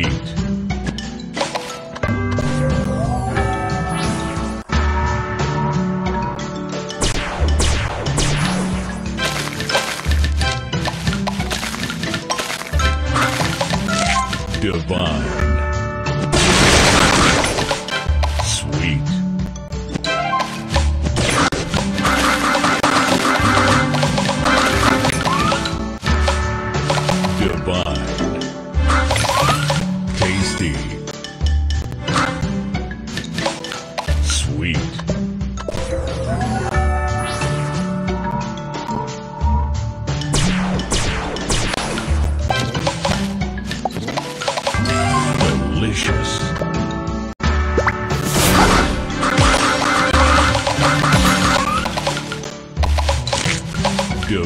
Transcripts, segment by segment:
eat. Divine.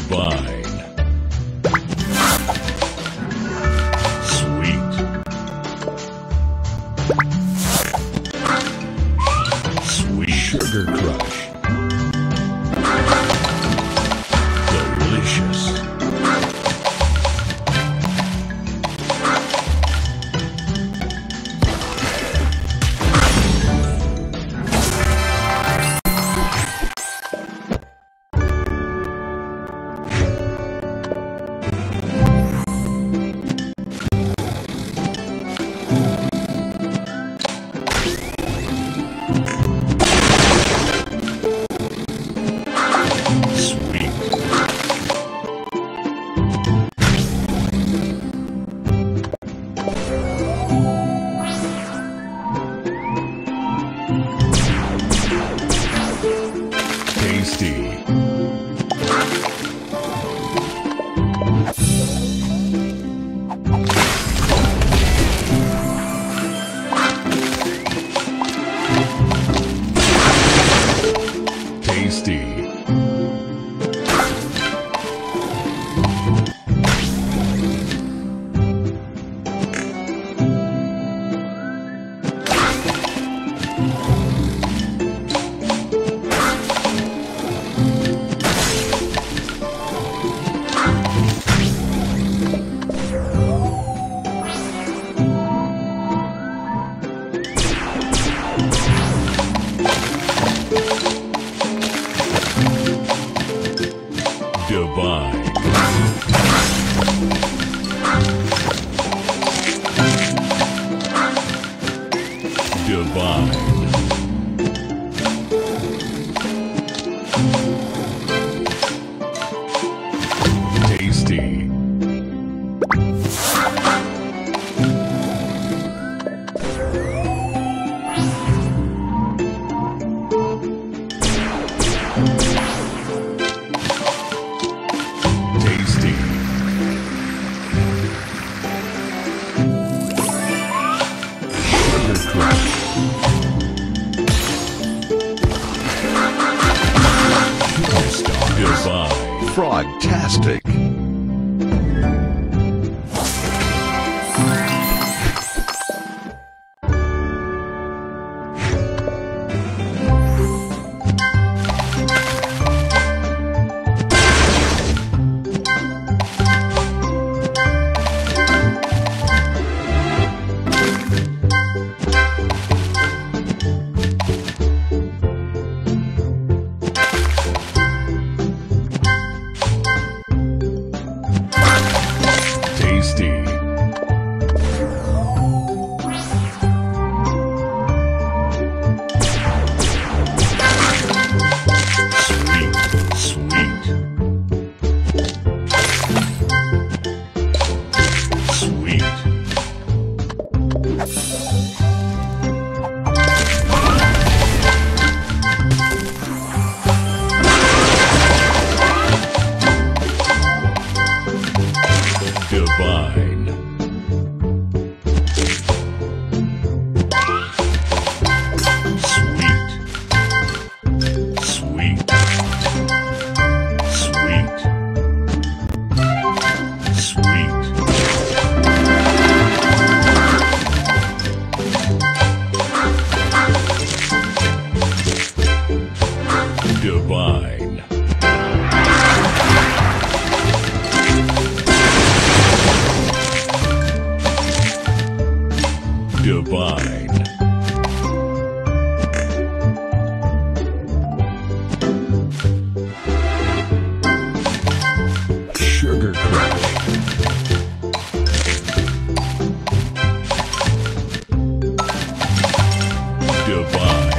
Divine. Divine. Frogtastic. divine.